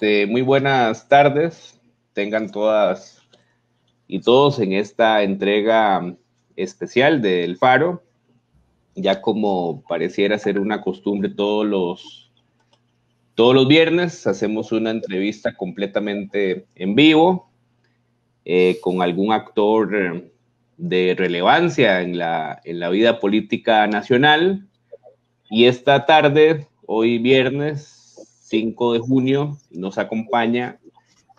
Este, muy buenas tardes. Tengan todas y todos en esta entrega especial del Faro. Ya como pareciera ser una costumbre todos los, todos los viernes, hacemos una entrevista completamente en vivo eh, con algún actor de relevancia en la, en la vida política nacional. Y esta tarde, hoy viernes, 5 de junio nos acompaña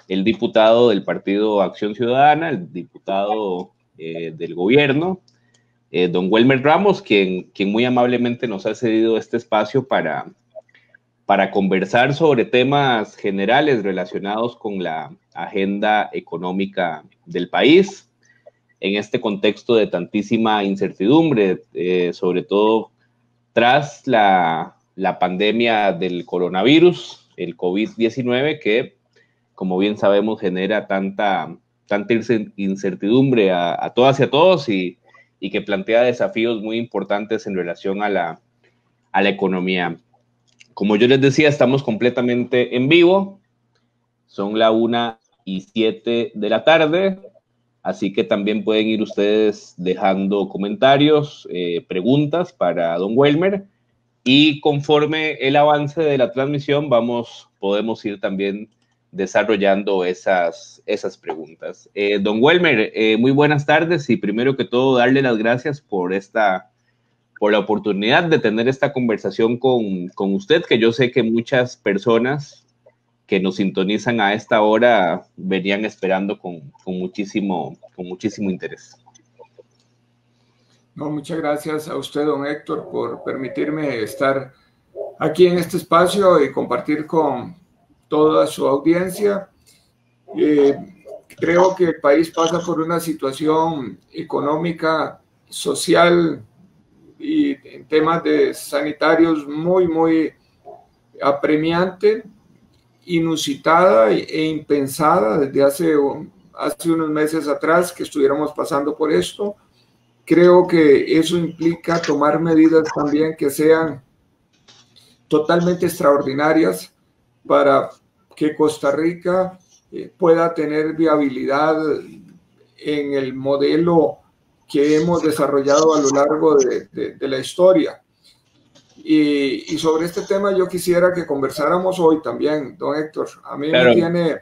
el diputado del Partido Acción Ciudadana, el diputado eh, del gobierno, eh, don Welmer Ramos, quien, quien muy amablemente nos ha cedido este espacio para, para conversar sobre temas generales relacionados con la agenda económica del país en este contexto de tantísima incertidumbre, eh, sobre todo tras la la pandemia del coronavirus, el COVID-19, que, como bien sabemos, genera tanta, tanta incertidumbre a, todas y a todos y, que plantea desafíos muy importantes en relación a la, a la economía. Como yo les decía, estamos completamente en vivo. Son la una y siete de la tarde. Así que también pueden ir ustedes dejando comentarios, eh, preguntas para don Welmer y conforme el avance de la transmisión, vamos, podemos ir también desarrollando esas, esas preguntas. Eh, don Welmer, eh, muy buenas tardes y primero que todo darle las gracias por esta, por la oportunidad de tener esta conversación con, con usted, que yo sé que muchas personas que nos sintonizan a esta hora venían esperando con, con muchísimo, con muchísimo interés muchas gracias a usted, don Héctor, por permitirme estar aquí en este espacio y compartir con toda su audiencia. Eh, creo que el país pasa por una situación económica, social y en temas de sanitarios muy, muy apremiante, inusitada e impensada desde hace, hace unos meses atrás que estuviéramos pasando por esto Creo que eso implica tomar medidas también que sean totalmente extraordinarias para que Costa Rica eh, pueda tener viabilidad en el modelo que hemos desarrollado a lo largo de, la historia. Y, sobre este tema yo quisiera que conversáramos hoy también, don Héctor. A mí me tiene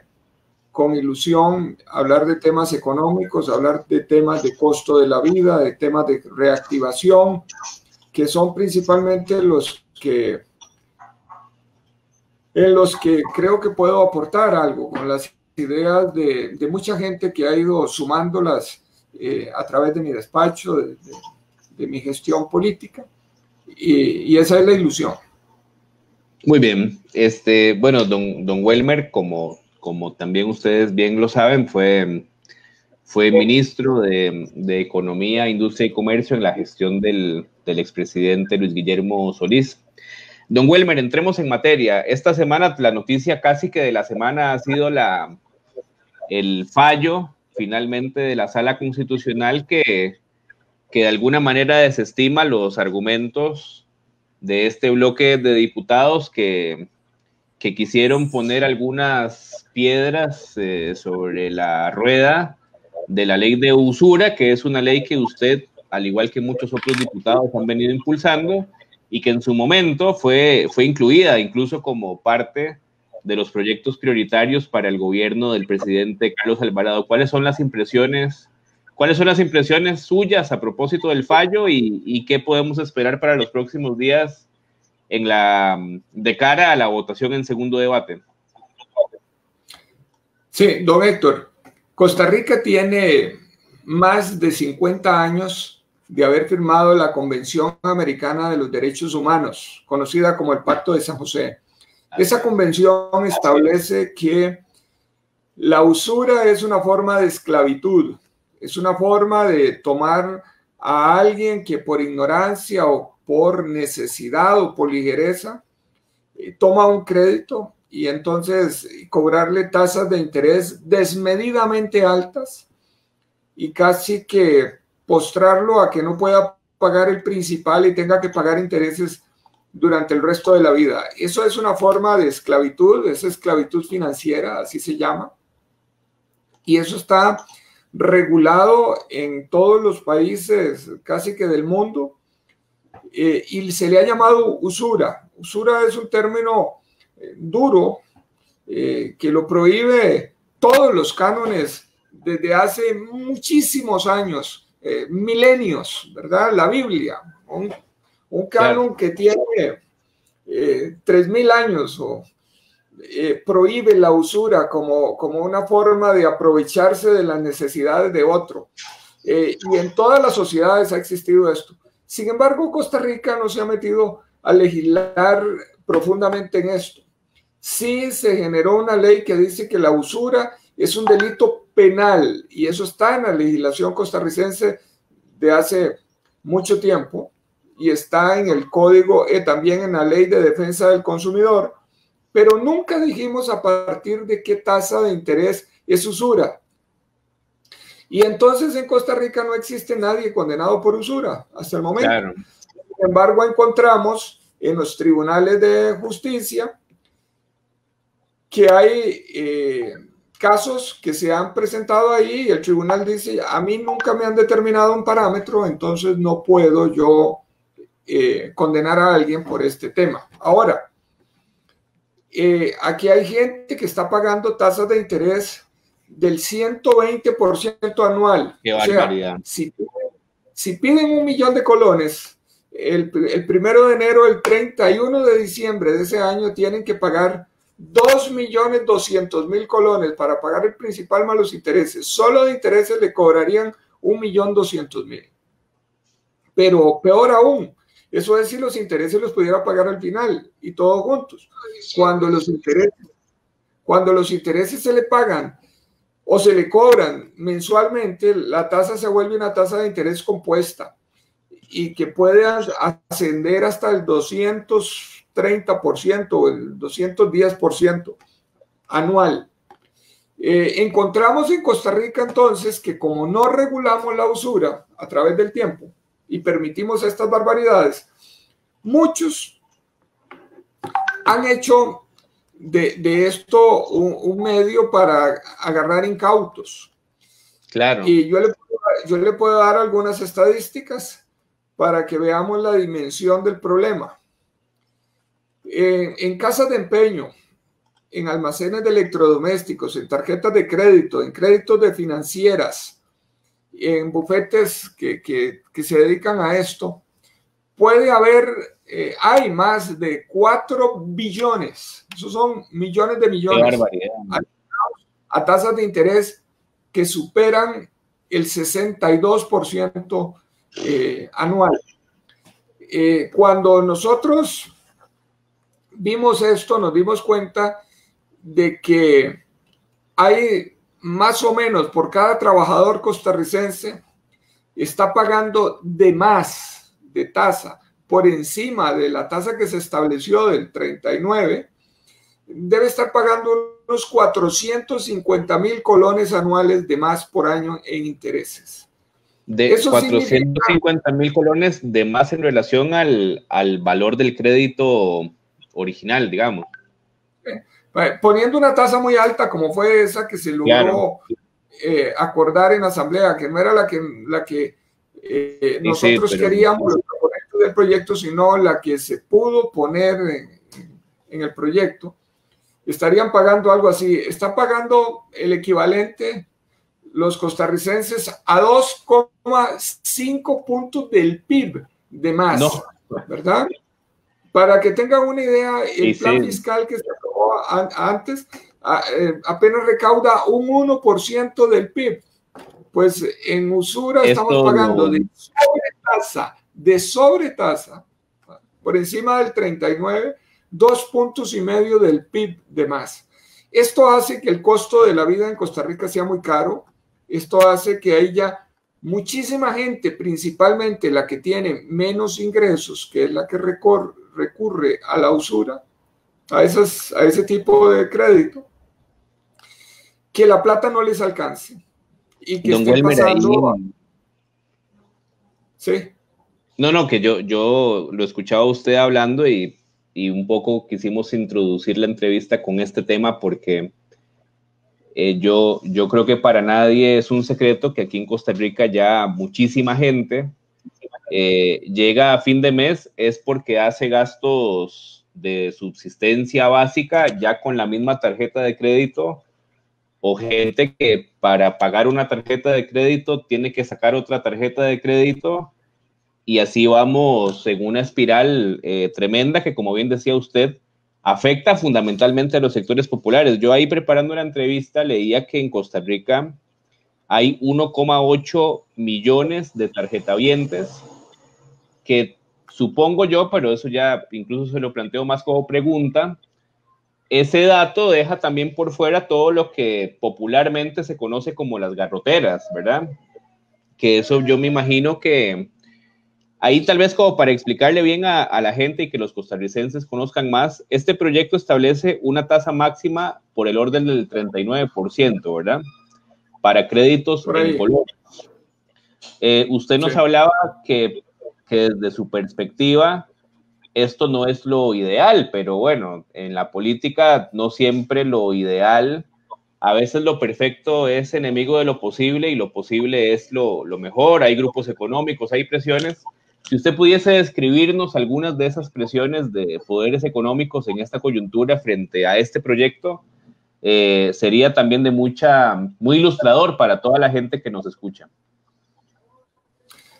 con ilusión hablar de temas económicos, hablar de temas de costo de la vida, de temas de reactivación, que son principalmente los que en los que creo que puedo aportar algo con las ideas de, mucha gente que ha ido sumándolas eh, a través de mi despacho, de, mi gestión política, y, y, esa es la ilusión. Muy bien, este, bueno, don, don Welmer, como como también ustedes bien lo saben, fue, fue ministro de, Economía, Industria y Comercio en la gestión del, del expresidente Luis Guillermo Solís. Don Welmer, entremos en materia. Esta semana, la noticia casi que de la semana ha sido la, el fallo finalmente de la sala constitucional que, que de alguna manera desestima los argumentos de este bloque de diputados que, que quisieron poner algunas piedras eh, sobre la rueda de la ley de usura, que es una ley que usted, al igual que muchos otros diputados, han venido impulsando y que en su momento fue, fue incluida incluso como parte de los proyectos prioritarios para el gobierno del presidente Carlos Alvarado. ¿Cuáles son las impresiones? ¿Cuáles son las impresiones suyas a propósito del fallo y, y qué podemos esperar para los próximos días en la, de cara a la votación en segundo debate. Sí, don Héctor, Costa Rica tiene más de 50 años de haber firmado la Convención Americana de los Derechos Humanos, conocida como el Pacto de San José. Esa convención establece que la usura es una forma de esclavitud, es una forma de tomar a alguien que por ignorancia o por necesidad o por ligereza, eh, toma un crédito y entonces cobrarle tasas de interés desmedidamente altas y casi que postrarlo a que no pueda pagar el principal y tenga que pagar intereses durante el resto de la vida. Eso es una forma de esclavitud, es esclavitud financiera, así se llama. Y eso está regulado en todos los países casi que del mundo eh, y se le ha llamado usura. Usura es un término duro eh, que lo prohíbe todos los cánones desde hace muchísimos años, milenios, ¿verdad? La Biblia, un, un canon que tiene tres mil años o eh, prohíbe la usura como, como una forma de aprovecharse de las necesidades de otro. Eh, y en todas las sociedades ha existido esto. Sin embargo, Costa Rica no se ha metido a legislar profundamente en esto. Sí se generó una ley que dice que la usura es un delito penal y eso está en la legislación costarricense de hace mucho tiempo y está en el código, eh, también en la ley de defensa del consumidor pero nunca dijimos a partir de qué tasa de interés es usura. Y entonces en Costa Rica no existe nadie condenado por usura hasta el momento. Sin embargo, encontramos en los tribunales de justicia que hay eh, casos que se han presentado ahí y el tribunal dice, a mí nunca me han determinado un parámetro, entonces no puedo yo eh, condenar a alguien por este tema. Ahora, eh, aquí hay gente que está pagando tasas de interés del 120% anual. Qué barbaridad. si, piden un millón de colones, el, primero de enero, el 31 de diciembre de ese año, tienen que pagar 2.200.000 colones para pagar el principal más los intereses. Solo de intereses le cobrarían 1.200.000. Pero peor aún, eso es si los intereses los pudiera pagar al final y todos juntos. Cuando los intereses, cuando los intereses se le pagan o se le cobran mensualmente, la tasa se vuelve una tasa de interés compuesta y que puede ascender hasta el 230% o el 210% anual. Eh, encontramos en Costa Rica entonces que como no regulamos la usura a través del tiempo, y permitimos estas barbaridades, muchos han hecho de, esto un, medio para agarrar incautos. Claro. Y yo le, yo le puedo dar algunas estadísticas para que veamos la dimensión del problema. En, en casas de empeño, en almacenes de electrodomésticos, en tarjetas de crédito, en créditos de financieras, en bufetes que, que, se dedican a esto, puede haber, eh, hay más de 4 billones, esos son millones de millones, a, tasas de interés que superan el 62% eh, anual. Eh, cuando nosotros vimos esto, nos dimos cuenta de que hay más o menos por cada trabajador costarricense está pagando de más de tasa por encima de la tasa que se estableció del 39, debe estar pagando unos 450 mil colones anuales de más por año en intereses. De Eso 450 mil colones de más en relación al, al valor del crédito original, digamos. Poniendo una tasa muy alta como fue esa que se logró eh, acordar en asamblea, que no era la que, la que eh, nosotros queríamos los proponentes del proyecto, sino la que se pudo poner en, en el proyecto, estarían pagando algo así. Está pagando el equivalente los costarricenses a 2,5 puntos del PIB de más, ¿verdad? Para que tengan una idea, el plan fiscal que se antes, eh, apenas recauda un 1% del PIB. Pues en usura estamos pagando de sobretasa, de sobretasa, por encima del 39, dos puntos y medio del PIB de más. Esto hace que el costo de la vida en Costa Rica sea muy caro. Esto hace que haya muchísima gente, principalmente la que tiene menos ingresos, que es la que recurre a la usura, a, esas, a ese tipo de crédito, que la plata no les alcance. Y que Don pasando... Sí. No, no, que yo, yo lo escuchaba usted hablando y, y un poco quisimos introducir la entrevista con este tema porque eh, yo, yo creo que para nadie es un secreto que aquí en Costa Rica ya muchísima gente eh, llega a fin de mes es porque hace gastos de subsistencia básica ya con la misma tarjeta de crédito o gente que para pagar una tarjeta de crédito tiene que sacar otra tarjeta de crédito y así vamos en una espiral eh, tremenda que como bien decía usted afecta fundamentalmente a los sectores populares. Yo ahí preparando una entrevista leía que en Costa Rica hay 1,8 millones de tarjetavientes que supongo yo, pero eso ya incluso se lo planteo más como pregunta, ese dato deja también por fuera todo lo que popularmente se conoce como las garroteras, ¿verdad? Que eso yo me imagino que ahí tal vez como para explicarle bien a, la gente y que los costarricenses conozcan más, este proyecto establece una tasa máxima por el orden del 39%, ¿verdad? Para créditos en Colombia. Eh, usted nos hablaba que que desde su perspectiva esto no es lo ideal, pero bueno, en la política no siempre lo ideal, a veces lo perfecto es enemigo de lo posible y lo posible es lo, mejor, hay grupos económicos, hay presiones. Si usted pudiese describirnos algunas de esas presiones de poderes económicos en esta coyuntura frente a este proyecto, eh, sería también de mucha, muy ilustrador para toda la gente que nos escucha.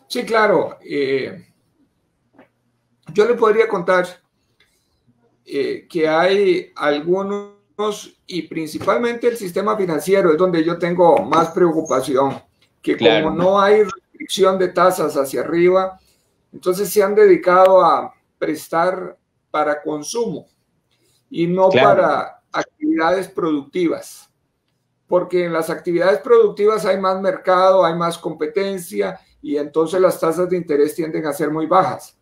Sí, claro. Eh, yo le podría contar eh, que hay algunos, y principalmente el sistema financiero es donde yo tengo más preocupación, que como no hay restricción de tasas hacia arriba, entonces se han dedicado a prestar para consumo y no para actividades productivas porque en las actividades productivas hay más mercado, hay más competencia y entonces las tasas de interés tienden a ser muy bajas.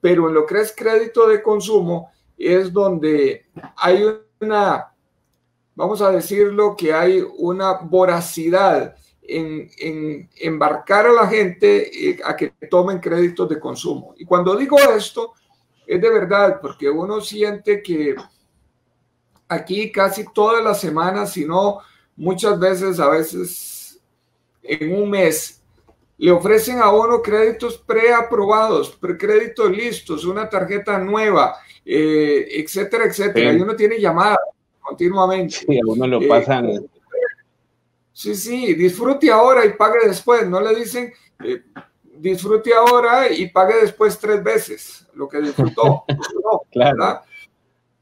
Pero en lo que es crédito de consumo es donde hay una, vamos a decirlo, que hay una voracidad en, embarcar a la gente eh, a que tomen créditos de consumo. Y cuando digo esto, es de verdad, porque uno siente que aquí casi todas las semanas, si no muchas veces, a veces en un mes, le ofrecen a uno créditos preaprobados, créditos listos, una tarjeta nueva, eh, etcétera, etcétera. Y uno tiene llamadas continuamente. Sí, a uno lo eh, pasan. sí, sí, disfrute ahora y pague después. No le dicen eh, disfrute ahora y pague después tres veces lo que disfrutó. claro.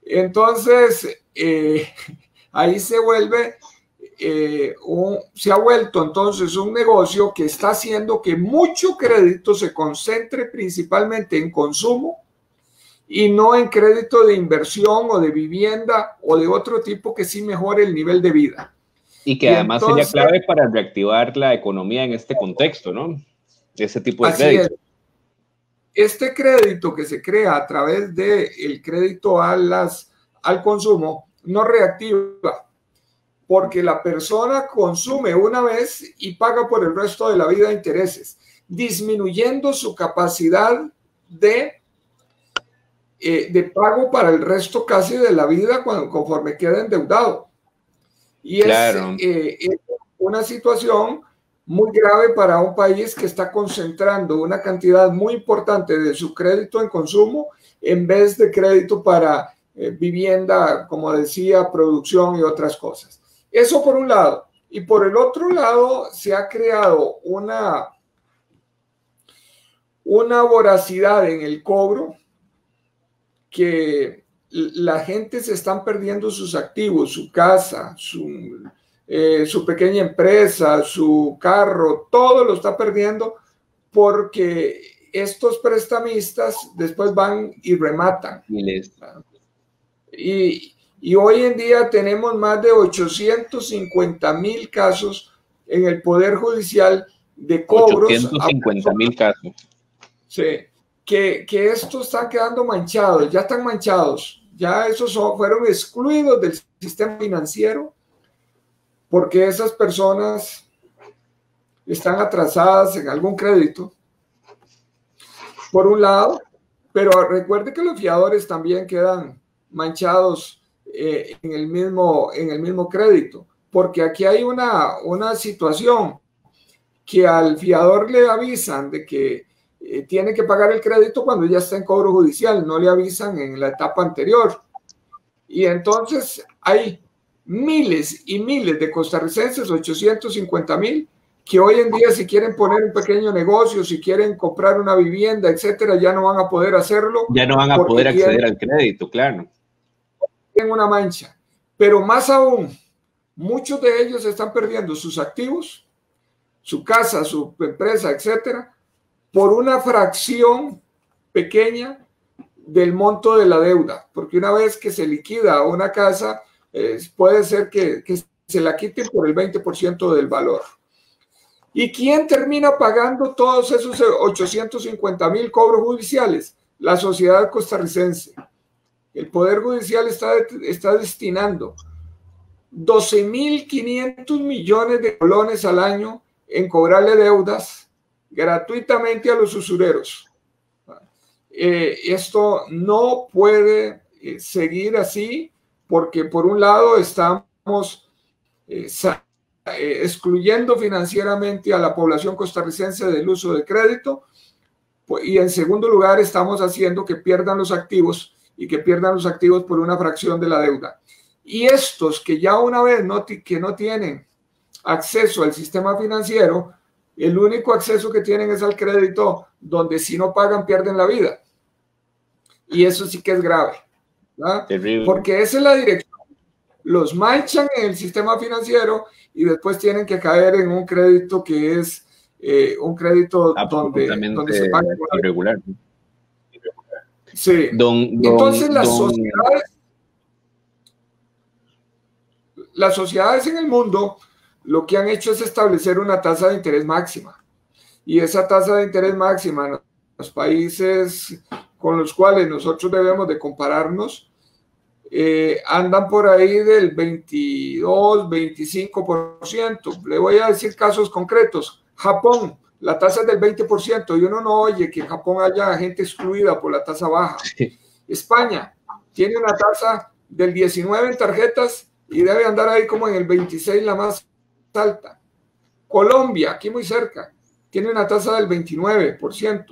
Entonces, ahí se vuelve eh, se ha vuelto entonces un negocio que está haciendo que mucho crédito se concentre principalmente en consumo y no en crédito de inversión o de vivienda o de otro tipo que sí mejore el nivel de vida. Y que además sería clave para reactivar la economía en este contexto, ¿no? Ese tipo de crédito. Este crédito que se crea a través del el crédito a las, al consumo no reactiva porque la persona consume una vez y paga por el resto de la vida intereses, disminuyendo su capacidad de, eh, de pago para el resto casi de la vida cuando, conforme queda endeudado. Y eh, es, una situación muy grave para un país que está concentrando una cantidad muy importante de su crédito en consumo en vez de crédito para eh, vivienda, como decía, producción y otras cosas. Eso por un lado. Y por el otro lado, se ha creado una, una voracidad en el cobro que la gente se están perdiendo sus activos, su casa, su, eh, su pequeña empresa, su carro, todo lo está perdiendo porque estos prestamistas después van y rematan. Y, y hoy en día tenemos más de 850 mil casos en el Poder Judicial de cobros. 850 mil casos. Sí, que, que estos están quedando manchados, ya están manchados, ya esos fueron excluidos del sistema financiero porque esas personas están atrasadas en algún crédito. por un lado, pero recuerde que los fiadores también quedan manchados eh, en, el mismo, en el mismo crédito, porque aquí hay una, una situación que al fiador le avisan de que eh, tiene que pagar el crédito cuando ya está en cobro judicial, no le avisan en la etapa anterior. Y entonces hay miles y miles de costarricenses, 850 mil, que hoy en día si quieren poner un pequeño negocio, si quieren comprar una vivienda, etcétera, ya no van a poder hacerlo. Ya no van a poder acceder al crédito, claro. Tienen una mancha. Pero más aún, muchos de ellos están perdiendo sus activos, su casa, su empresa, etcétera, por una fracción pequeña del monto de la deuda, porque una vez que se liquida una casa, puede ser que, que se la quiten por el 20% del valor. ¿Y quién termina pagando todos esos 850 mil cobros judiciales? La sociedad costarricense. El Poder Judicial está, está destinando 12.500 millones de colones al año en cobrarle deudas gratuitamente a los usureros. Eh, esto no puede eh, seguir así porque por un lado estamos eh, excluyendo financieramente a la población costarricense del uso de crédito. Pues, y en segundo lugar, estamos haciendo que pierdan los activos y que pierdan los activos por una fracción de la deuda. Y estos que ya una vez no, que no tienen acceso al sistema financiero, el único acceso que tienen es al crédito, donde si no pagan pierden la vida. Y eso sí que es grave. Porque esa es la dirección. Los manchan en el sistema financiero y después tienen que caer en un crédito que es eh, un crédito donde, donde, se paga irregular. Sí. Entonces las sociedades las sociedades en el mundo lo que han hecho es establecer una tasa de interés máxima. Y esa tasa de interés máxima en los países con los cuales nosotros debemos de compararnos eh, andan por ahí del 22, 25%. Le voy a decir casos concretos. Japón, la tasa es del 20% y uno no oye que en Japón haya gente excluida por la tasa baja. España tiene una tasa del 19 en tarjetas y debe andar ahí como en el 26 la más alta. Colombia, aquí muy cerca, tiene una tasa del 29%.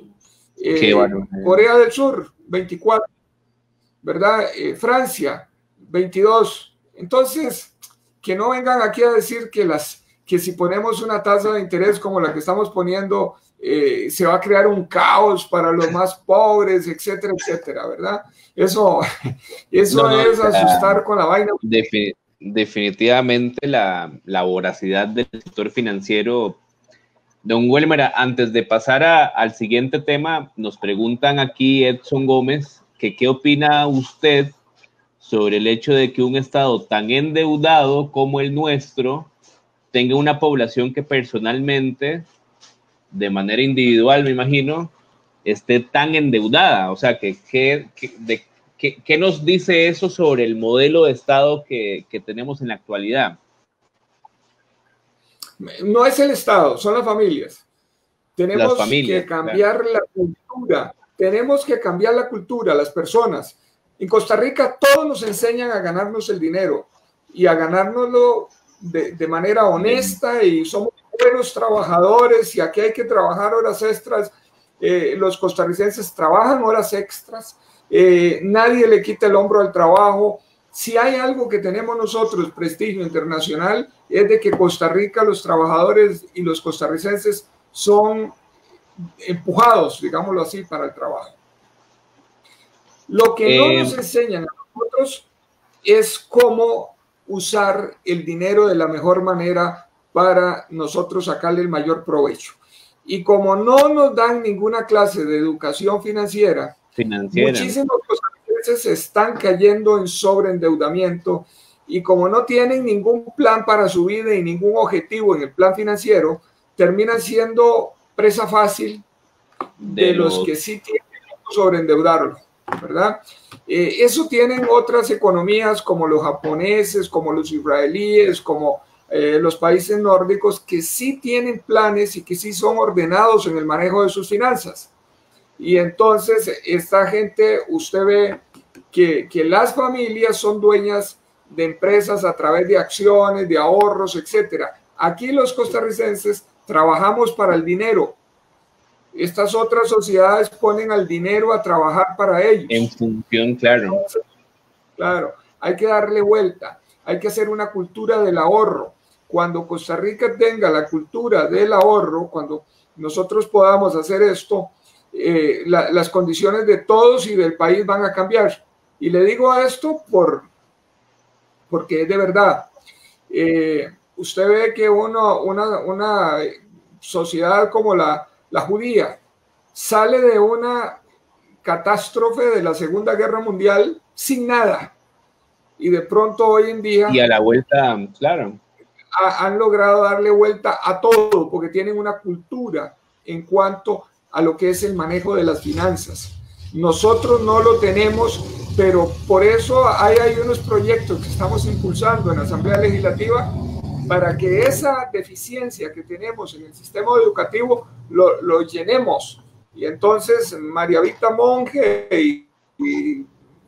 Eh, Corea del Sur, 24%. ¿verdad? Eh, Francia, 22. Entonces, que no vengan aquí a decir que, las, que si ponemos una tasa de interés como la que estamos poniendo, eh, se va a crear un caos para los más pobres, etcétera, etcétera, ¿verdad? Eso, eso es asustar con la vaina. definitivamente la, la, voracidad del sector financiero. Don Welmer, antes de pasar al siguiente tema, nos preguntan aquí Edson Gómez que qué opina usted sobre el hecho de que un Estado tan endeudado como el nuestro tenga una población que personalmente, de manera individual, me imagino, esté tan endeudada. O sea, que, ¿qué nos dice eso sobre el modelo de Estado que, que tenemos en la actualidad? No es el Estado, son las familias. Tenemos que cambiar la cultura tenemos que cambiar la cultura, las personas. En Costa Rica todos nos enseñan a ganarnos el dinero y a ganárnoslo de, manera honesta y somos buenos trabajadores y aquí hay que trabajar horas extras. Eh, los costarricenses trabajan horas extras, eh, nadie le quita el hombro al trabajo. Si hay algo que tenemos nosotros, prestigio internacional, es de que Costa Rica, los trabajadores y los costarricenses son empujados, digámoslo así, para el trabajo. Lo que no nos eh, enseñan a nosotros es cómo usar el dinero de la mejor manera para nosotros sacarle el mayor provecho. Y como no nos dan ninguna clase de educación financiera, muchísimos costarricenses están cayendo en sobreendeudamiento y como no tienen ningún plan para su vida y ningún objetivo en el plan financiero, terminan siendo presa fácil de, los, que sí tienen sobreendeudarlo, ¿verdad? Eh, eso tienen otras economías como los japoneses, como los israelíes, como eh, los países nórdicos que sí tienen planes y que sí son ordenados en el manejo de sus finanzas. Y entonces esta gente, usted ve que, que las familias son dueñas de empresas a través de acciones, de ahorros, etcétera. Aquí los costarricenses trabajamos para el dinero. Estas otras sociedades ponen al dinero a trabajar para ellos. En función, claro. Claro, hay que darle vuelta, hay que hacer una cultura del ahorro. Cuando Costa Rica tenga la cultura del ahorro, cuando nosotros podamos hacer esto, eh, las condiciones de todos y del país van a cambiar. Y le digo esto por, porque es de verdad. Eh, usted ve que uno, una, una sociedad como la, la judía sale de una catástrofe de la Segunda Guerra Mundial sin nada. Y de pronto hoy en día... Y a la vuelta, claro. han logrado darle vuelta a todo porque tienen una cultura en cuanto a lo que es el manejo de las finanzas. Nosotros no lo tenemos, pero por eso hay, hay unos proyectos que estamos impulsando en la Asamblea Legislativa para que esa deficiencia que tenemos en el sistema educativo lo, lo llenemos. Y entonces María Vita Monge y, y,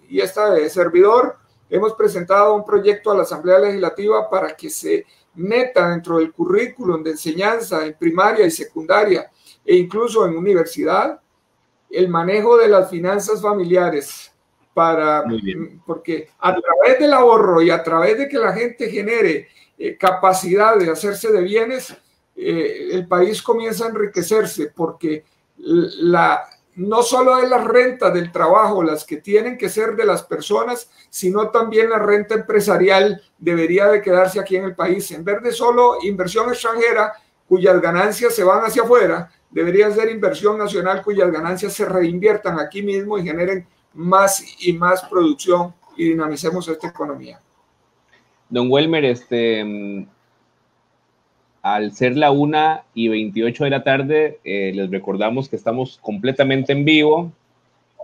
y esta servidor hemos presentado un proyecto a la Asamblea Legislativa para que se meta dentro del currículum de enseñanza en primaria y secundaria e incluso en universidad el manejo de las finanzas familiares para porque a través del ahorro y a través de que la gente genere eh, capacidad de hacerse de bienes, eh, el país comienza a enriquecerse porque la, no solo es la renta del trabajo las que tienen que ser de las personas, sino también la renta empresarial debería de quedarse aquí en el país. En vez de solo inversión extranjera cuyas ganancias se van hacia afuera, debería ser inversión nacional cuyas ganancias se reinviertan aquí mismo y generen más y más producción y dinamicemos esta economía. Don Welmer, este, al ser la una y 28 de la tarde, eh, les recordamos que estamos completamente en vivo.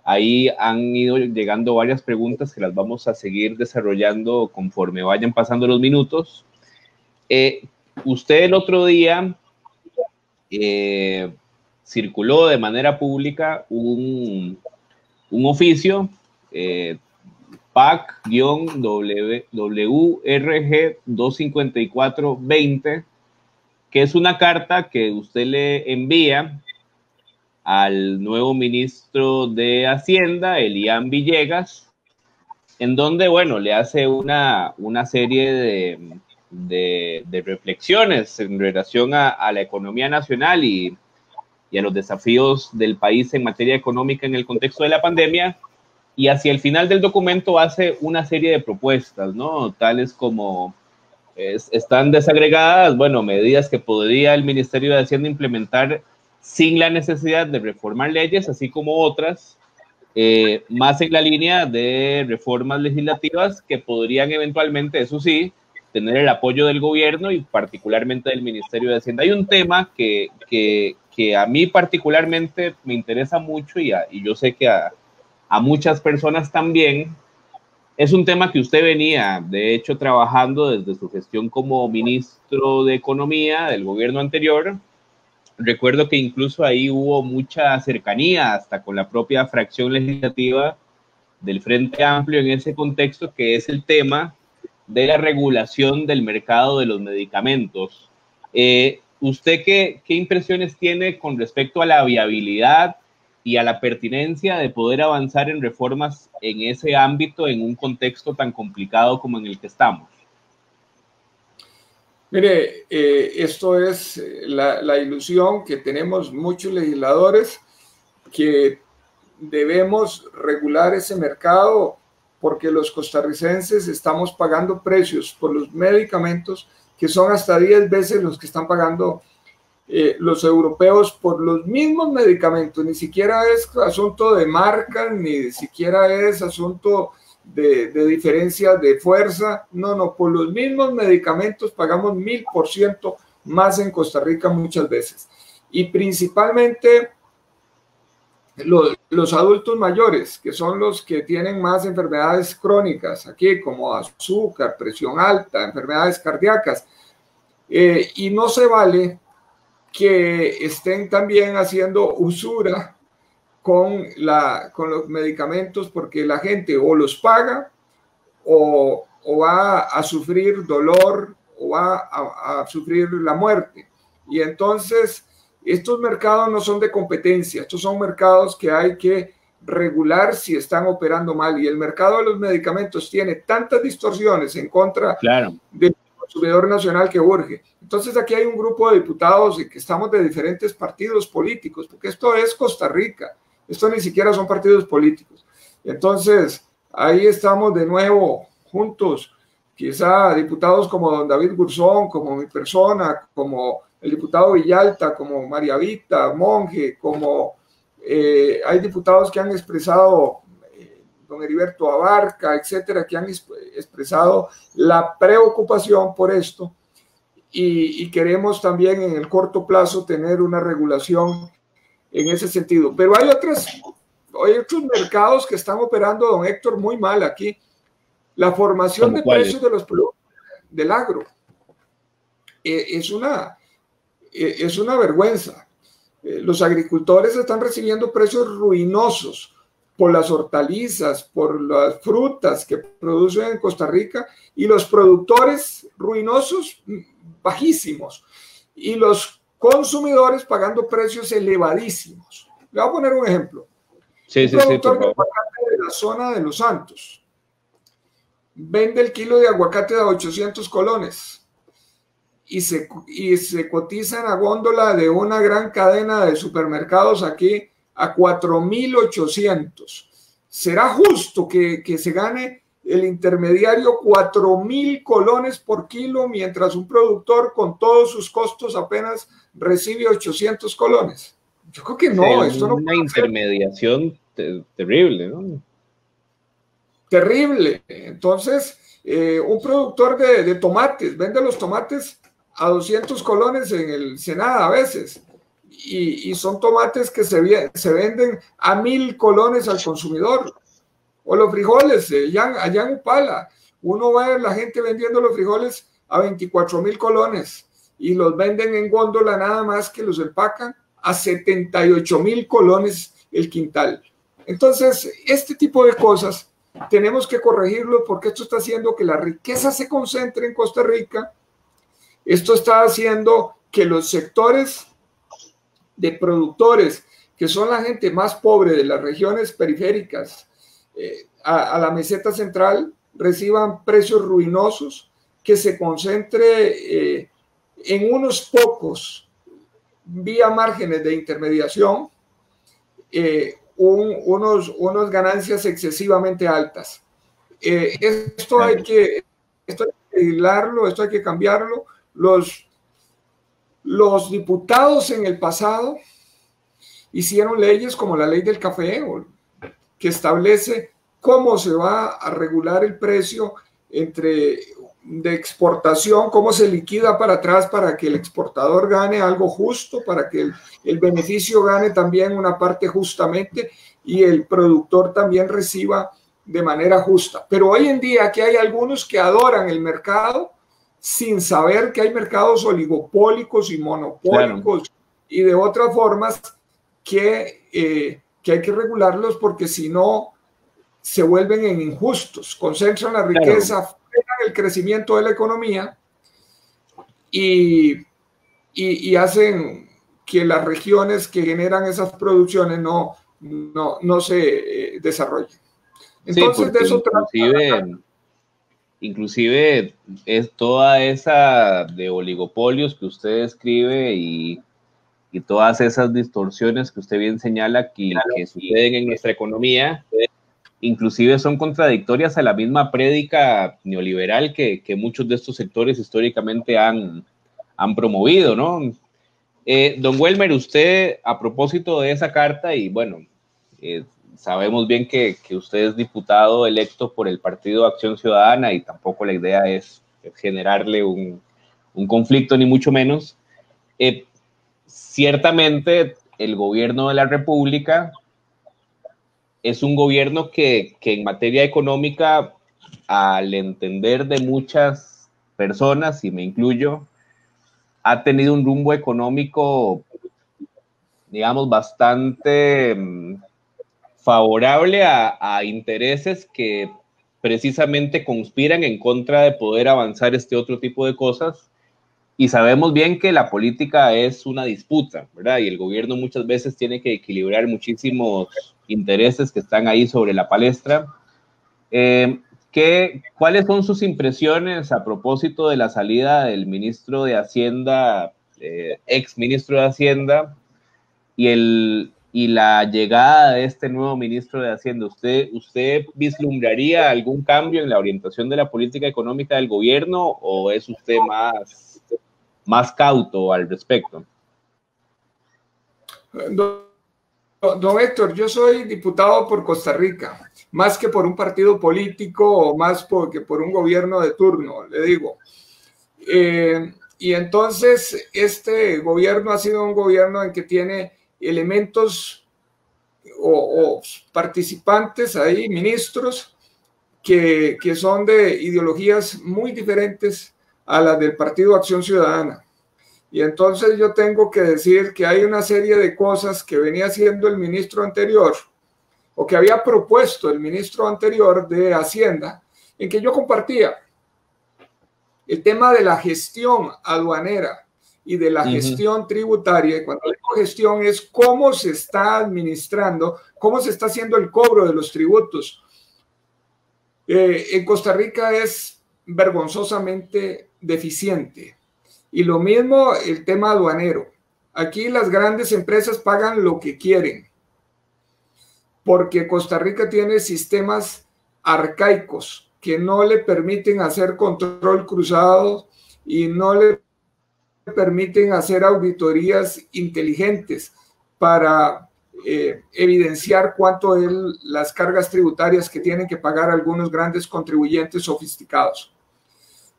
Ahí han ido llegando varias preguntas que las vamos a seguir desarrollando conforme vayan pasando los minutos. Eh, usted el otro día eh, circuló de manera pública un, un oficio PAC-WRG 25420, que es una carta que usted le envía al nuevo ministro de Hacienda, Elian Villegas, en donde, bueno, le hace una, una serie de, de, reflexiones en relación a la economía nacional y, y, a los desafíos del país en materia económica en el contexto de la pandemia y hacia el final del documento hace una serie de propuestas, ¿no? Tales como están desagregadas, bueno, medidas que podría el Ministerio de Hacienda implementar sin la necesidad de reformar leyes, así como otras, eh, más en la línea de reformas legislativas que podrían eventualmente, eso sí, tener el apoyo del gobierno y particularmente del Ministerio de Hacienda. Hay un tema que, que, que a mí particularmente me interesa mucho y, yo sé que a, a muchas personas también. Es un tema que usted venía, de hecho, trabajando desde su gestión como ministro de Economía del gobierno anterior. Recuerdo que incluso ahí hubo mucha cercanía hasta con la propia fracción legislativa del Frente Amplio en ese contexto, que es el tema de la regulación del mercado de los medicamentos. Eh, ¿Usted qué, qué impresiones tiene con respecto a la viabilidad y a la pertinencia de poder avanzar en reformas en ese ámbito en un contexto tan complicado como en el que estamos? Mire, eh, esto es eh, la, la, ilusión que tenemos muchos legisladores que debemos regular ese mercado porque los costarricenses estamos pagando precios por los medicamentos que son hasta 10 veces los que están pagando eh, los europeos por los mismos medicamentos, ni siquiera es asunto de marca, ni siquiera es asunto de, de diferencia de fuerza, no, no, por los mismos medicamentos pagamos mil por ciento más en Costa Rica muchas veces. Y principalmente los, adultos mayores, que son los que tienen más enfermedades crónicas aquí, como azúcar, presión alta, enfermedades cardíacas. Eh, y no se vale que estén también haciendo usura con, la, con los medicamentos porque la gente o los paga o, va a sufrir dolor o va a, sufrir la muerte. Y entonces, estos mercados no son de competencia, estos son mercados que hay que regular si están operando mal. Y el mercado de los medicamentos tiene tantas distorsiones en contra claro. del consumidor nacional que urge. Entonces aquí hay un grupo de diputados y que estamos de diferentes partidos políticos, porque esto es Costa Rica, esto ni siquiera son partidos políticos. Entonces ahí estamos de nuevo juntos, quizá diputados como don David Gurzón, como mi persona, como el diputado Villalta, como María Vita, Monje, como eh, hay diputados que han expresado, eh, don Heriberto Abarca, etcétera, que han expresado la preocupación por esto y, y, queremos también en el corto plazo tener una regulación en ese sentido. Pero hay, otras, hay otros mercados que están operando, don Héctor, muy mal aquí. La formación de precios de los productos del agro eh, es, una, es una vergüenza. Eh, los agricultores están recibiendo precios ruinosos por las hortalizas, por las frutas que producen en Costa Rica y los productores ruinosos mm, bajísimos y los consumidores pagando precios elevadísimos. Le voy a poner un ejemplo. Sí, un sí, productor sí, de aguacate de la zona de Los Santos vende el kilo de aguacate a 800 colones y se, y se cotizan a góndola de una gran cadena de supermercados aquí a 4.800. ¿Será justo que, que, se gane el intermediario 4.000 colones por kilo mientras un productor con todos sus costos apenas recibe 800 colones? Yo creo que no. Esto no una intermediación te, terrible, ¿no? Terrible. Entonces, eh, un productor de, de tomates vende los tomates a 200 colones en el Senado a veces. Y, y, son tomates que se, se venden a mil colones al consumidor. O los frijoles, eh, allá, allá en Upala, uno va a ver la gente vendiendo los frijoles a 24 mil colones y los venden en góndola nada más que los empacan a 78 mil colones el quintal. Entonces, este tipo de cosas tenemos que corregirlo porque esto está haciendo que la riqueza se concentre en Costa Rica esto está haciendo que los sectores de productores, que son la gente más pobre de las regiones periféricas eh, a, a, la meseta central, reciban precios ruinosos, que se concentre eh, en unos pocos vía márgenes de intermediación, eh, un, unos, unas ganancias excesivamente altas. Eh, esto, hay que, esto hay que aislarlo, esto hay que cambiarlo los, los diputados en el pasado hicieron leyes como la ley del café, que establece cómo se va a regular el precio entre de exportación, cómo se liquida para atrás para que el exportador gane algo justo, para que el, el, beneficio gane también una parte justamente y el productor también reciba de manera justa. Pero hoy en día que hay algunos que adoran el mercado sin saber que hay mercados oligopólicos y monopólicos claro. y de otras formas que, eh, que hay que regularlos porque si no se vuelven en injustos, concentran la riqueza, claro. frenan el crecimiento de la economía y, y, y, hacen que las regiones que generan esas producciones no, no, no se eh, desarrollen. Entonces, sí, de eso trata inclusive es toda esa de oligopolios que usted describe y, y todas esas distorsiones que usted bien señala que, que suceden en nuestra economía, inclusive son contradictorias a la misma prédica neoliberal que, que muchos de estos sectores históricamente han, han promovido, ¿no? Eh, don Welmer, usted a propósito de esa carta y bueno, eh, sabemos bien que, usted es diputado electo por el Partido Acción Ciudadana y tampoco la idea es generarle un, conflicto, ni mucho menos. Eh, ciertamente, el gobierno de la República es un gobierno que, que en materia económica, al entender de muchas personas, y me incluyo, ha tenido un rumbo económico, digamos, bastante favorable a, intereses que precisamente conspiran en contra de poder avanzar este otro tipo de cosas. Y sabemos bien que la política es una disputa, ¿verdad? Y el gobierno muchas veces tiene que equilibrar muchísimos intereses que están ahí sobre la palestra. Eh, ¿qué, ¿Cuáles son sus impresiones a propósito de la salida del ministro de Hacienda, eh, ex ministro de Hacienda, y el, y la llegada de este nuevo ministro de Hacienda, ¿usted, ¿usted vislumbraría algún cambio en la orientación de la política económica del gobierno o es usted más, más cauto al respecto? Don, Héctor, yo soy diputado por Costa Rica, más que por un partido político o más que por un gobierno de turno, le digo. Eh, y entonces este gobierno ha sido un gobierno en que tiene elementos o, participantes ahí, ministros, que, que, son de ideologías muy diferentes a las del Partido Acción Ciudadana. Y entonces yo tengo que decir que hay una serie de cosas que venía haciendo el ministro anterior o que había propuesto el ministro anterior de Hacienda, en que yo compartía el tema de la gestión aduanera y de la gestión tributaria. Y cuando digo gestión es cómo se está administrando, cómo se está haciendo el cobro de los tributos. Eh, en Costa Rica es vergonzosamente deficiente. Y lo mismo el tema aduanero. Aquí las grandes empresas pagan lo que quieren, porque Costa Rica tiene sistemas arcaicos que no le permiten hacer control cruzado y no le permiten hacer auditorías inteligentes para eh, evidenciar cuánto es las cargas tributarias que tienen que pagar algunos grandes contribuyentes sofisticados.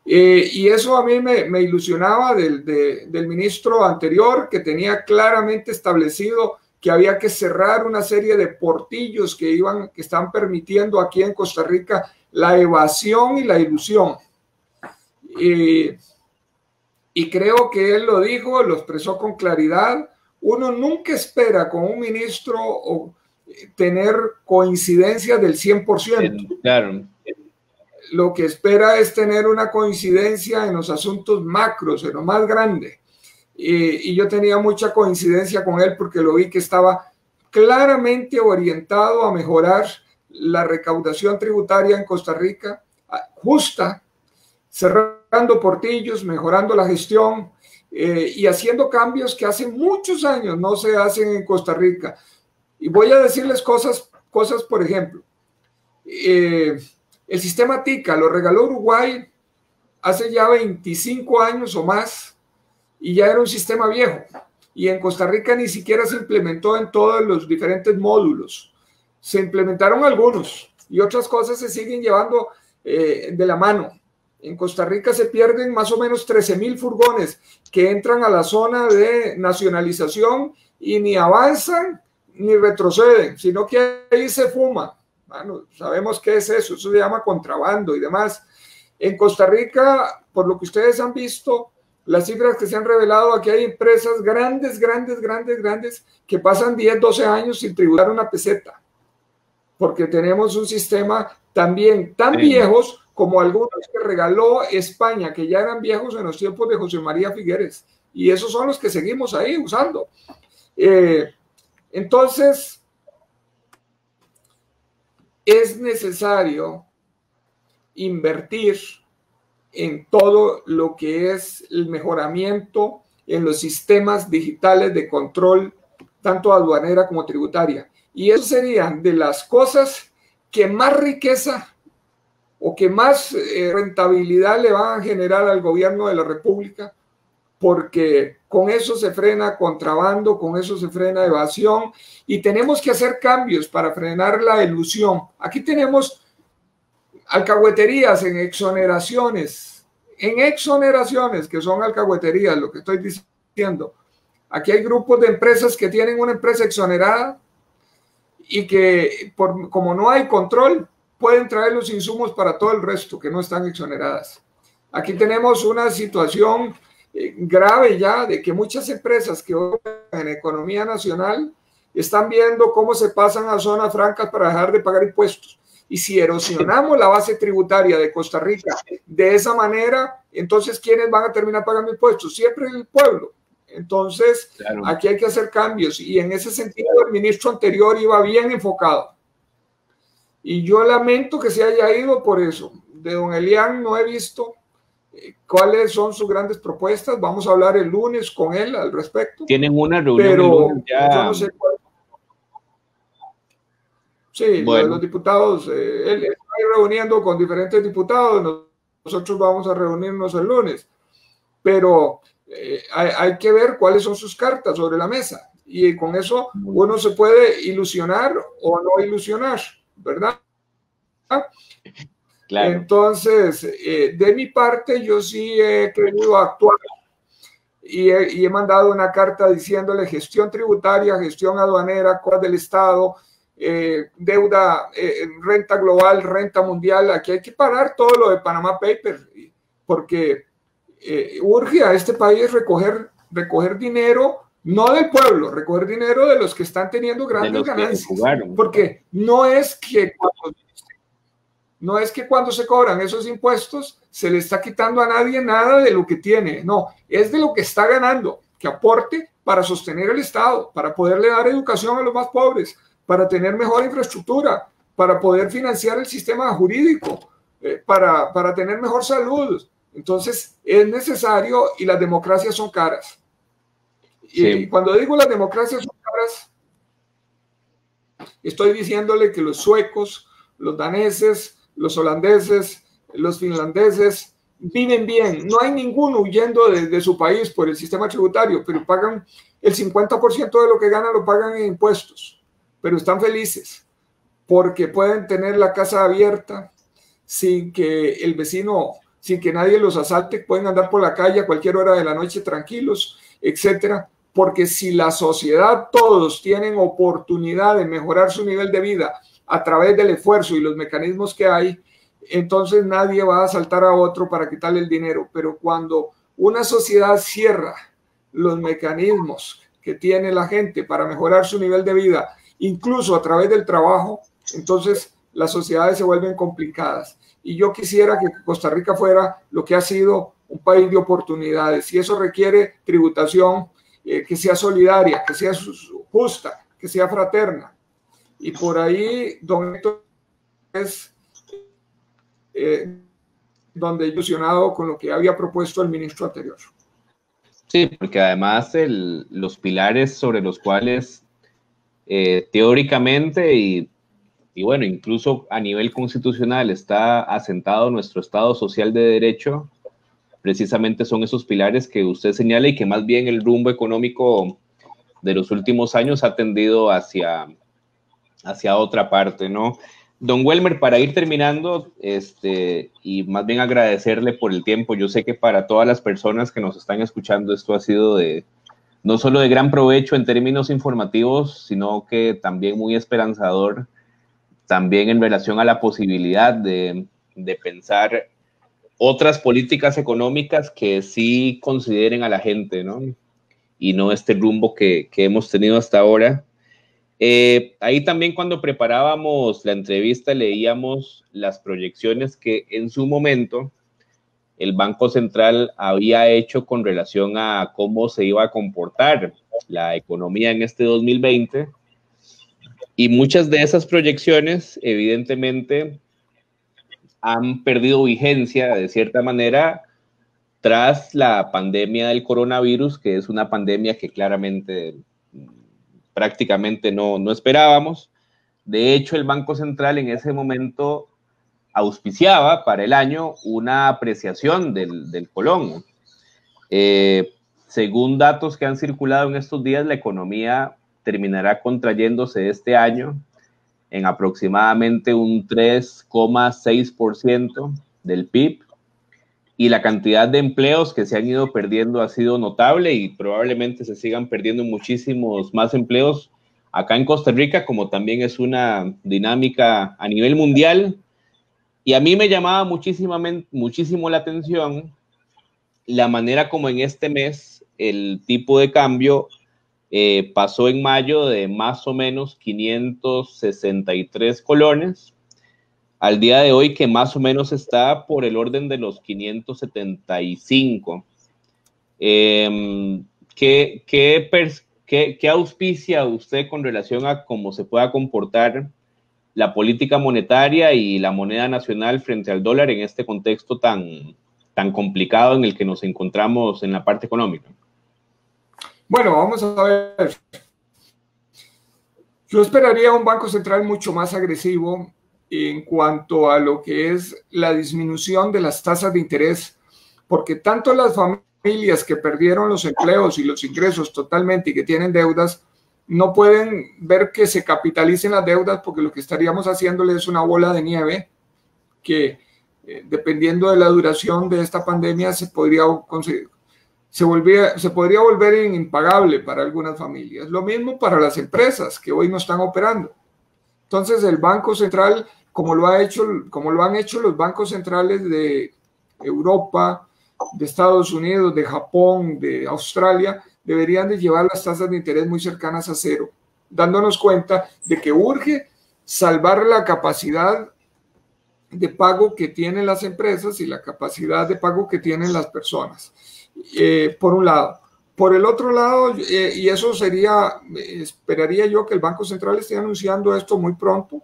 Eh, y eso a mí me, ilusionaba del, del, ministro anterior, que tenía claramente establecido que había que cerrar una serie de portillos que, iban, que están permitiendo aquí en Costa Rica la evasión y la ilusión. Eh, y creo que él lo dijo, lo expresó con claridad. Uno nunca espera con un ministro tener coincidencia del 100%. Claro. Lo que espera es tener una coincidencia en los asuntos macros, en lo más grande. Y, y yo tenía mucha coincidencia con él porque lo vi que estaba claramente orientado a mejorar la recaudación tributaria en Costa Rica, justa, cerrando portillos, mejorando la gestión eh, y haciendo cambios que hace muchos años no se hacen en Costa Rica. Y voy a decirles cosas, cosas por ejemplo. Eh, el sistema TICA lo regaló Uruguay hace ya 25 años o más y ya era un sistema viejo. Y en Costa Rica ni siquiera se implementó en todos los diferentes módulos. Se implementaron algunos y otras cosas se siguen llevando eh, de la mano. En Costa Rica se pierden más o menos 13 mil furgones que entran a la zona de nacionalización y ni avanzan ni retroceden, sino que ahí se fuma. Bueno, sabemos qué es eso, eso se llama contrabando y demás. En Costa Rica, por lo que ustedes han visto, las cifras que se han revelado, aquí hay empresas grandes, grandes, grandes, grandes, que pasan 10, 12 años sin tributar una peseta, porque tenemos un sistema también tan viejos como algunos que regaló España, que ya eran viejos en los tiempos de José María Figueres. Y esos son los que seguimos ahí usando. Eh, entonces, es necesario invertir en todo lo que es el mejoramiento en los sistemas digitales de control, tanto aduanera como tributaria. Y eso serían de las cosas que más riqueza o que más eh, rentabilidad le van a generar al gobierno de la República, porque con eso se frena contrabando, con eso se frena evasión y tenemos que hacer cambios para frenar la ilusión. Aquí tenemos alcahueterías en exoneraciones, en exoneraciones que son alcahueterías, lo que estoy diciendo. Aquí hay grupos de empresas que tienen una empresa exonerada y que como no hay control, pueden traer los insumos para todo el resto que no están exoneradas. Aquí tenemos una situación eh, grave ya de que muchas empresas que operan en economía nacional están viendo cómo se pasan a zonas francas para dejar de pagar impuestos. Y si erosionamos la base tributaria de Costa Rica de esa manera, entonces ¿quiénes van a terminar pagando impuestos? Siempre el pueblo. Entonces, aquí hay que hacer cambios y en ese sentido el ministro anterior iba bien enfocado. Y yo lamento que se haya ido por eso. De don Elian no he visto eh, cuáles son sus grandes propuestas. Vamos a hablar el lunes con él al respecto. Tienen una reunión. Pero ya... no sé cuál... Sí, los diputados, eh, él está reuniendo con diferentes diputados. Nosotros vamos a reunirnos el lunes. Pero eh, hay, que ver cuáles son sus cartas sobre la mesa y con eso uno se puede ilusionar o no ilusionar, ¿verdad? Entonces, eh, de mi parte, yo sí he querido actuar y he, mandado una carta diciéndole gestión tributaria, gestión aduanera, cosas del Estado, eh, deuda, renta global, renta mundial. Aquí hay que parar todo lo de Panama Papers, porque eh, urge a este país recoger, recoger dinero, no del pueblo, recoger dinero de los que están teniendo grandes ganancias. Porque no es que cuando, no es que cuando se cobran esos impuestos se le está quitando a nadie nada de lo que tiene, no, es de lo que está ganando, que aporte para sostener el Estado, para poderle dar educación a los más pobres, para tener mejor infraestructura, para poder financiar el sistema jurídico, eh, para, para tener mejor salud, entonces, es necesario y las democracias son caras. Y cuando digo las democracias son caras, estoy diciéndole que los suecos, los daneses, los holandeses, los finlandeses viven bien. No hay ninguno huyendo de, su país por el sistema tributario, pero pagan el 50% de lo que ganan lo pagan en impuestos, pero están felices porque pueden tener la casa abierta sin que el vecino sin que nadie los asalte, pueden andar por la calle a cualquier hora de la noche tranquilos, etcétera, porque si la sociedad todos tienen oportunidad de mejorar su nivel de vida a través del esfuerzo y los mecanismos que hay, entonces nadie va a asaltar a otro para quitarle el dinero, pero cuando una sociedad cierra los mecanismos que tiene la gente para mejorar su nivel de vida, incluso a través del trabajo, entonces las sociedades se vuelven complicadas. Y yo quisiera que Costa Rica fuera lo que ha sido un país de oportunidades. Y eso requiere tributación eh, que sea solidaria, que sea justa, que sea fraterna. Y por ahí, don Héctor, es eh, donde ilusionado con lo que había propuesto el ministro anterior. Sí, porque además los pilares sobre los cuales eh, teóricamente y y bueno, incluso a nivel constitucional está asentado nuestro Estado social de derecho, precisamente son esos pilares que usted señala y que más bien el rumbo económico de los últimos años ha tendido hacia, hacia otra parte, ¿no? Don Welmer, para ir terminando, este, y más bien agradecerle por el tiempo, yo sé que para todas las personas que nos están escuchando esto ha sido de no solo de gran provecho en términos informativos, sino que también muy esperanzador también en relación a la posibilidad de, pensar otras políticas económicas que sí consideren a la gente, ¿no? Y no este rumbo que, hemos tenido hasta ahora. Eh, ahí también cuando preparábamos la entrevista leíamos las proyecciones que en su momento el Banco Central había hecho con relación a cómo se iba a comportar la economía en este 2020 y muchas de esas proyecciones, evidentemente, han perdido vigencia de cierta manera tras la pandemia del coronavirus, que es una pandemia que claramente prácticamente no, no esperábamos. De hecho, el Banco Central en ese momento auspiciaba para el año una apreciación del, del colón. Eh, según datos que han circulado en estos días, la economía terminará contrayéndose este año en aproximadamente un 3,6% del PIB y la cantidad de empleos que se han ido perdiendo ha sido notable y probablemente se sigan perdiendo muchísimos más empleos acá en Costa Rica, como también es una dinámica a nivel mundial. Y a mí me llamaba muchísimo la atención la manera como en este mes el tipo de cambio eh, pasó en mayo de más o menos 563 colones al día de hoy que más o menos está por el orden de los 575. Em, ¿qué, qué, auspicia usted con relación a cómo se pueda comportar la política monetaria y la moneda nacional frente al dólar en este contexto tan complicado en el que nos encontramos en la parte económica? Bueno, vamos a ver. Yo esperaría un Banco Central mucho más agresivo en cuanto a lo que es la disminución de las tasas de interés, porque tanto las familias que perdieron los empleos y los ingresos totalmente y que tienen deudas, no pueden ver que se capitalicen las deudas porque lo que estaríamos haciéndole es una bola de nieve que eh, dependiendo de la duración de esta pandemia se podría conseguir, se, volvía, se podría volver impagable para algunas familias. Lo mismo para las empresas que hoy no están operando. Entonces el Banco Central, como lo, ha hecho, como lo han hecho los bancos centrales de Europa, de Estados Unidos, de Japón, de Australia, deberían de llevar las tasas de interés muy cercanas a cero, dándonos cuenta de que urge salvar la capacidad de pago que tienen las empresas y la capacidad de pago que tienen las personas. Eh, por un lado. Por el otro lado, eh, y eso sería, esperaría yo que el Banco Central esté anunciando esto muy pronto.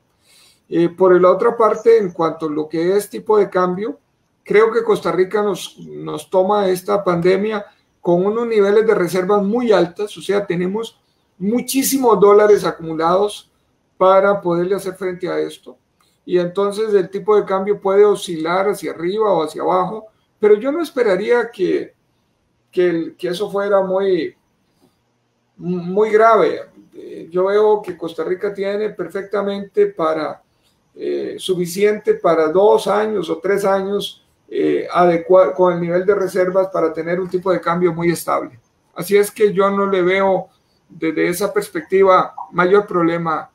Eh, por la otra parte, en cuanto a lo que es tipo de cambio, creo que Costa Rica nos, nos toma esta pandemia con unos niveles de reservas muy altas, o sea, tenemos muchísimos dólares acumulados para poderle hacer frente a esto. Y entonces el tipo de cambio puede oscilar hacia arriba o hacia abajo, pero yo no esperaría que, que, eso fuera muy, muy grave. Eh, yo veo que Costa Rica tiene perfectamente para, eh, suficiente para dos años o tres años eh, adecuado, con el nivel de reservas para tener un tipo de cambio muy estable. Así es que yo no le veo desde esa perspectiva mayor problema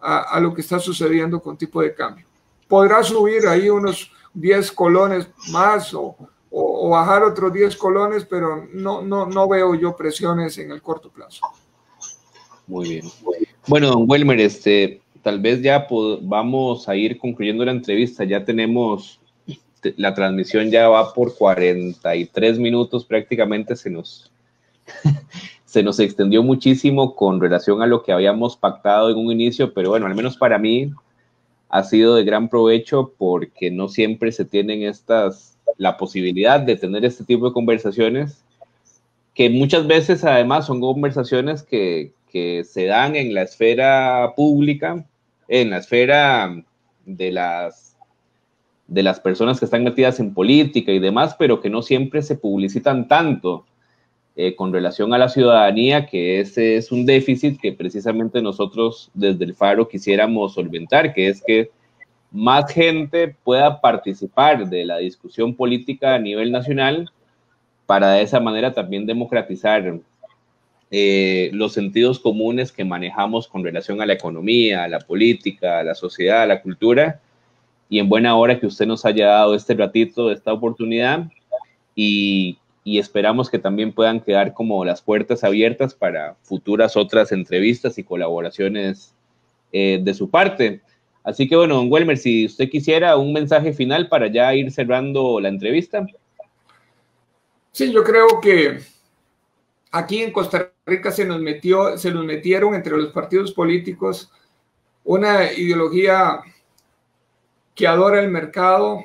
a, a, lo que está sucediendo con tipo de cambio. Podrá subir ahí unos 10 colones más o, o, bajar otros 10 colones, pero no, no, no veo yo presiones en el corto plazo. Muy bien. Bueno, don Welmer, este, tal vez ya vamos a ir concluyendo la entrevista. Ya tenemos, la transmisión ya va por 43 minutos, prácticamente se nos, se nos extendió muchísimo con relación a lo que habíamos pactado en un inicio, pero bueno, al menos para mí ha sido de gran provecho porque no siempre se tienen estas la posibilidad de tener este tipo de conversaciones, que muchas veces además son conversaciones que, que se dan en la esfera pública, en la esfera de las, de las personas que están metidas en política y demás, pero que no siempre se publicitan tanto eh, con relación a la ciudadanía, que ese es un déficit que precisamente nosotros desde el Faro quisiéramos solventar, que es que más gente pueda participar de la discusión política a nivel nacional para de esa manera también democratizar eh, los sentidos comunes que manejamos con relación a la economía, a la política, a la sociedad, a la cultura. Y en buena hora que usted nos haya dado este ratito, esta oportunidad y, esperamos que también puedan quedar como las puertas abiertas para futuras otras entrevistas y colaboraciones eh, de su parte. Así que bueno, don Welmer, si usted quisiera un mensaje final para ya ir cerrando la entrevista. Sí, yo creo que aquí en Costa Rica se nos metió, se nos metieron entre los partidos políticos una ideología que adora el mercado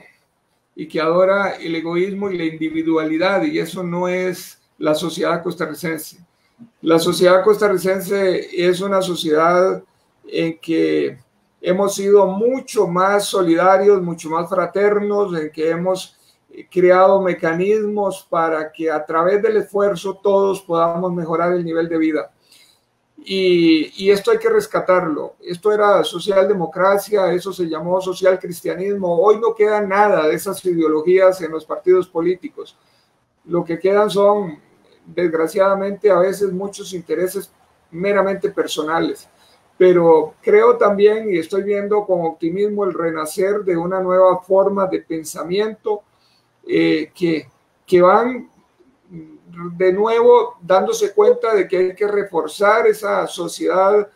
y que adora el egoísmo y la individualidad, y eso no es la sociedad costarricense. La sociedad costarricense es una sociedad en que hemos sido mucho más solidarios, mucho más fraternos, en que hemos creado mecanismos para que a través del esfuerzo todos podamos mejorar el nivel de vida. Y, esto hay que rescatarlo. Esto era socialdemocracia, eso se llamó social cristianismo. Hoy no queda nada de esas ideologías en los partidos políticos. Lo que quedan son, desgraciadamente, a veces muchos intereses meramente personales pero creo también y estoy viendo con optimismo el renacer de una nueva forma de pensamiento eh, que, que van de nuevo dándose cuenta de que hay que reforzar esa sociedad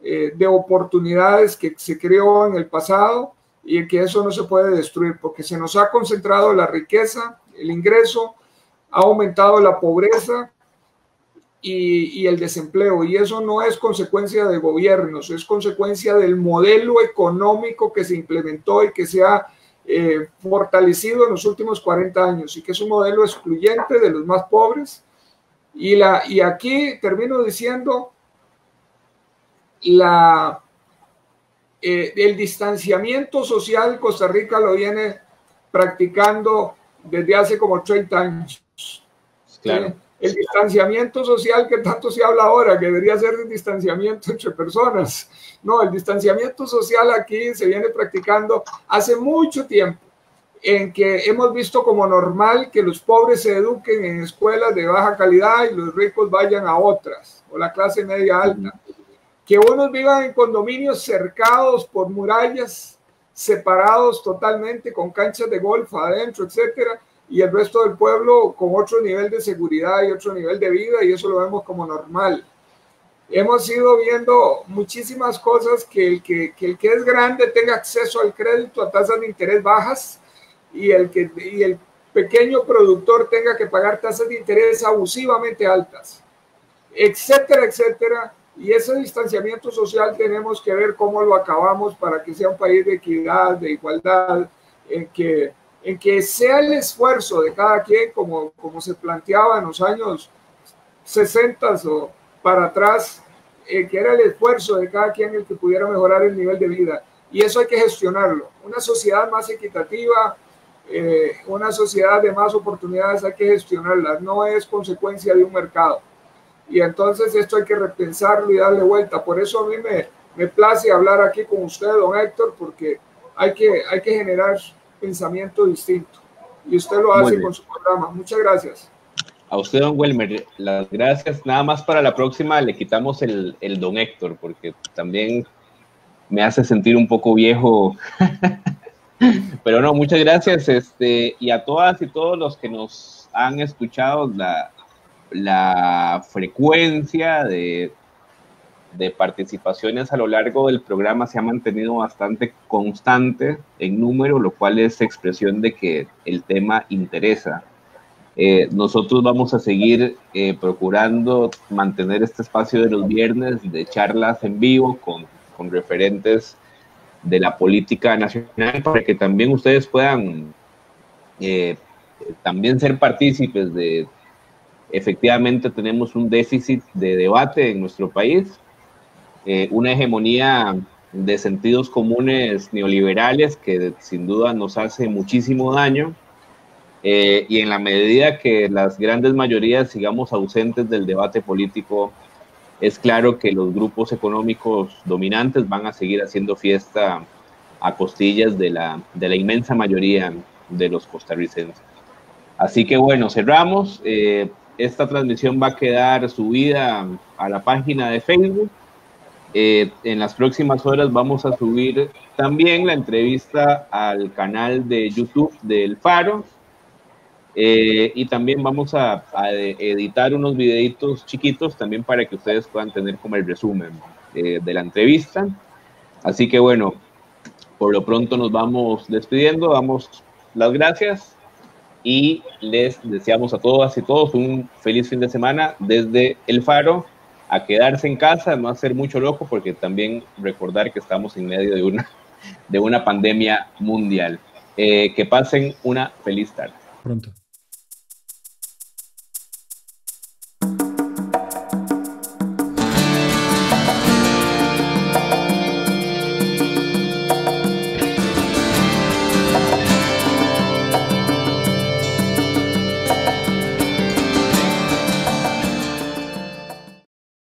eh, de oportunidades que se creó en el pasado y que eso no se puede destruir porque se nos ha concentrado la riqueza, el ingreso, ha aumentado la pobreza y, y, el desempleo. Y eso no es consecuencia de gobiernos, es consecuencia del modelo económico que se implementó y que se ha eh, fortalecido en los últimos 40 años y que es un modelo excluyente de los más pobres. Y, la, y aquí termino diciendo, la, eh, el distanciamiento social Costa Rica lo viene practicando desde hace como 30 años. Claro el distanciamiento social que tanto se habla ahora, que debería ser el distanciamiento entre personas. No, el distanciamiento social aquí se viene practicando hace mucho tiempo, en que hemos visto como normal que los pobres se eduquen en escuelas de baja calidad y los ricos vayan a otras, o la clase media alta. Que unos vivan en condominios cercados por murallas, separados totalmente, con canchas de golf adentro, etcétera, y el resto del pueblo con otro nivel de seguridad y otro nivel de vida y eso lo vemos como normal. Hemos ido viendo muchísimas cosas que el que, que el que es grande tenga acceso al crédito a tasas de interés bajas y el, que, y el pequeño productor tenga que pagar tasas de interés abusivamente altas, etcétera, etcétera. Y ese distanciamiento social tenemos que ver cómo lo acabamos para que sea un país de equidad, de igualdad, en que en que sea el esfuerzo de cada quien, como, como se planteaba en los años 60 o para atrás, eh, que era el esfuerzo de cada quien el que pudiera mejorar el nivel de vida. Y eso hay que gestionarlo. Una sociedad más equitativa, eh, una sociedad de más oportunidades hay que gestionarla, no es consecuencia de un mercado. Y entonces esto hay que repensarlo y darle vuelta. Por eso a mí me, me place hablar aquí con usted, don Héctor, porque hay que, hay que generar pensamiento distinto. Y usted lo hace con su programa. Muchas gracias. A usted, don Welmer, las gracias. Nada más para la próxima le quitamos el, el don Héctor, porque también me hace sentir un poco viejo. Pero no, muchas gracias. Este, y a todas y todos los que nos han escuchado, la, la frecuencia de de participaciones a lo largo del programa se ha mantenido bastante constante en número, lo cual es expresión de que el tema interesa. Eh, nosotros vamos a seguir eh, procurando mantener este espacio de los viernes de charlas en vivo con, con referentes de la política nacional para que también ustedes puedan eh, también ser partícipes de efectivamente tenemos un déficit de debate en nuestro país eh, una hegemonía de sentidos comunes neoliberales que sin duda nos hace muchísimo daño. Eh, y en la medida que las grandes mayorías sigamos ausentes del debate político, es claro que los grupos económicos dominantes van a seguir haciendo fiesta a costillas de la, de la inmensa mayoría de los costarricenses. Así que bueno, cerramos. Eh, esta transmisión va a quedar subida a la página de Facebook eh, en las próximas horas vamos a subir también la entrevista al canal de YouTube del Faro. Eh, y también vamos a, editar unos videitos chiquitos también para que ustedes puedan tener como el resumen eh, de la entrevista. Así que bueno, por lo pronto nos vamos despidiendo, damos las gracias y les deseamos a todas y todos un feliz fin de semana desde el Faro a quedarse en casa, no hacer mucho loco, porque también recordar que estamos en medio de una, de una pandemia mundial. Eh, que pasen una feliz tarde. Pronto.